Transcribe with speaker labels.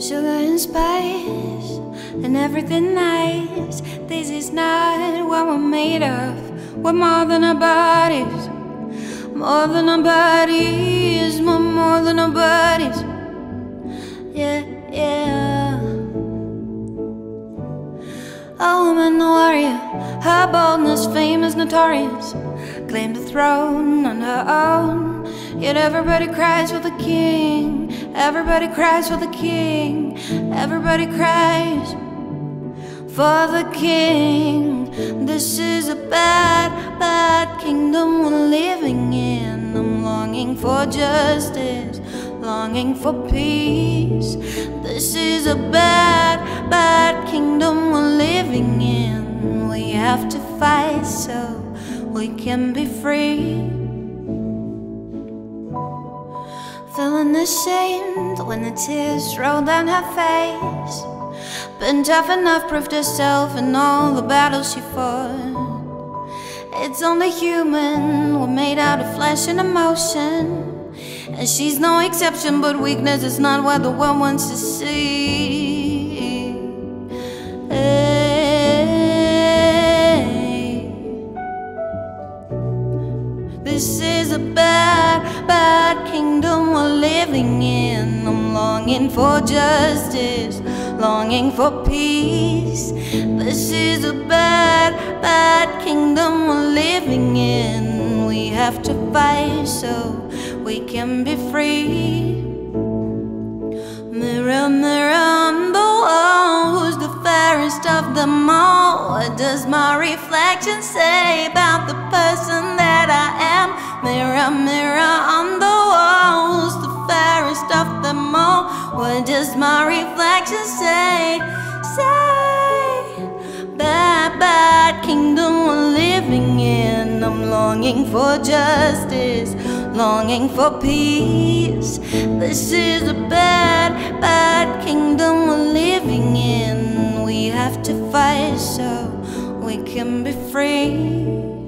Speaker 1: spice and everything nice. This is not what we're made of. We're more than our bodies, more than our bodies, more, more than our bodies. Yeah, yeah. A woman warrior, her boldness, famous, notorious, claimed the throne on her own. Everybody cries for the king, everybody cries for the king, everybody cries for the king. This is a bad, bad kingdom we're living in. I'm longing for justice, longing for peace. This is a bad, bad kingdom we're living in. We have to fight so we can be free. Feeling ashamed when the tears roll down her face. Been tough enough, proved herself in all the battles she fought. It's only human, we're made out of flesh and emotion. And she's no exception, but weakness is not what the world wants to see. This is a bad, bad kingdom we're living in. I'm longing for justice, longing for peace. This is a bad, bad kingdom we're living in. We have to fight so we can be free. Mirror, mirror on the wall, who's the fairest of them all? What does my reflection say about the person that I am? Mirror, mirror on the wall, who's the fairest of them all? What does my reflection say? Say, bad, bad kingdom we're living in. I'm longing for justice, longing for peace. This is a bad, bad kingdom we're living in. We have to fight so we can be free.